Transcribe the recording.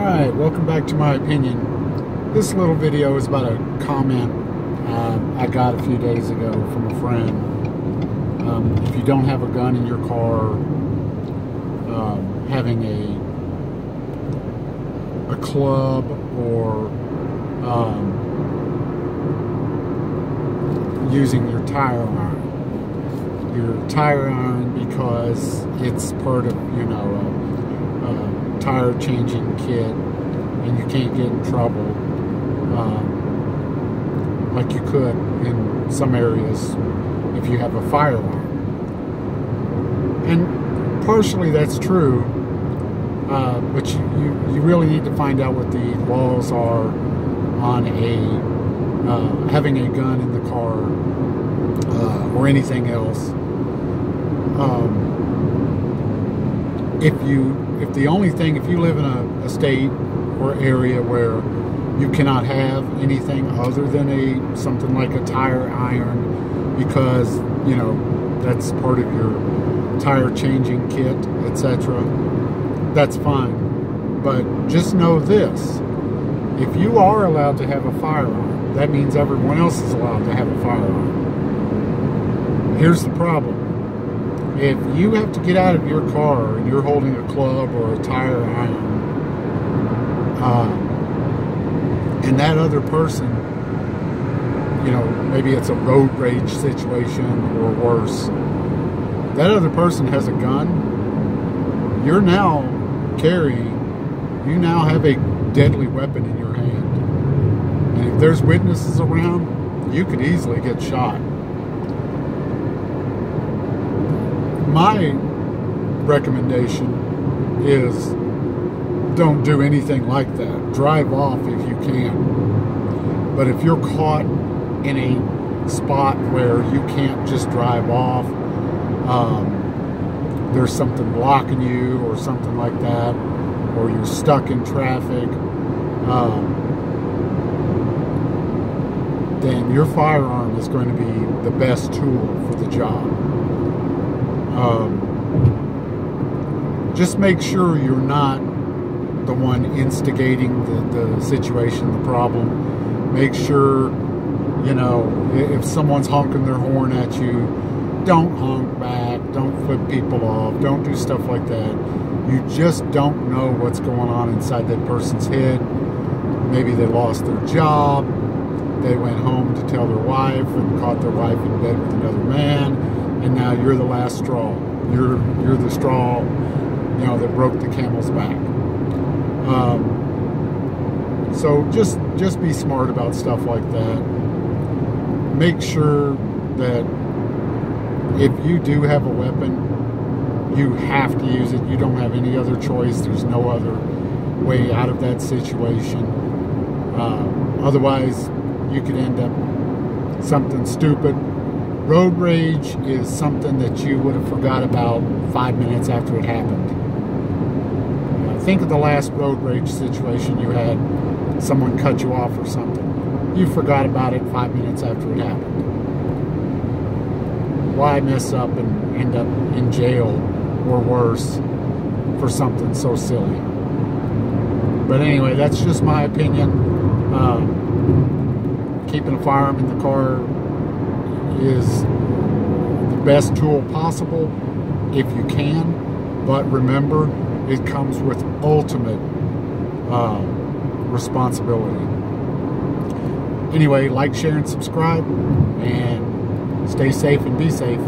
Alright, welcome back to my opinion. This little video is about a comment uh, I got a few days ago from a friend. Um, if you don't have a gun in your car, um, having a a club or um, using your tire iron. Your tire iron because it's part of, you know, tire changing kit and you can't get in trouble um, like you could in some areas if you have a firearm. And partially that's true, uh, but you, you, you, really need to find out what the laws are on a uh, having a gun in the car uh, or anything else. Um, if you if the only thing if you live in a, a, state or area where you cannot have anything other than a something like a tire iron because you know that's part of your tire changing kit etc that's fine. But just know this if you are allowed to have a firearm that means everyone else is allowed to have a firearm. Here's the problem if you have to get out of your car and you're holding a club or a tire iron, um, and that other person, you know, maybe it's a road rage situation or worse, that other person has a gun, you're now carrying, you now have a deadly weapon in your hand. And if there's witnesses around, you could easily get shot. My recommendation is don't do anything like that. Drive off if you can. But if you're caught in a spot where you can't just drive off, um, there's something blocking you or something like that, or you're stuck in traffic, um, then your firearm is going to be the best tool for the job. Um, just make sure you're not the one instigating the, the situation, the problem. Make sure, you know, if someone's honking their horn at you, don't honk back, don't flip people off, don't do stuff like that. You just don't know what's going on inside that person's head. Maybe they lost their job, they went home to tell their wife and caught their wife in bed with another man and now you're the last straw. You're you're the straw, you know, that broke the camel's back. Um, so just just be smart about stuff like that. Make sure that if you do have a weapon, you have to use it. You don't have any other choice. There's no other way out of that situation. Uh, otherwise, you could end up something stupid road rage is something that you would have forgot about five minutes after it happened. Uh, think of the last road rage situation you had. Someone cut you off or something. You forgot about it five minutes after it happened. Why mess up and end up in jail or worse for something so silly? But anyway, that's just my opinion. Um, keeping a firearm in the car is the best tool possible if you can. But remember, it comes with ultimate uh, responsibility. Anyway, like, share, and subscribe, and stay safe and be safe.